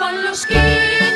van los que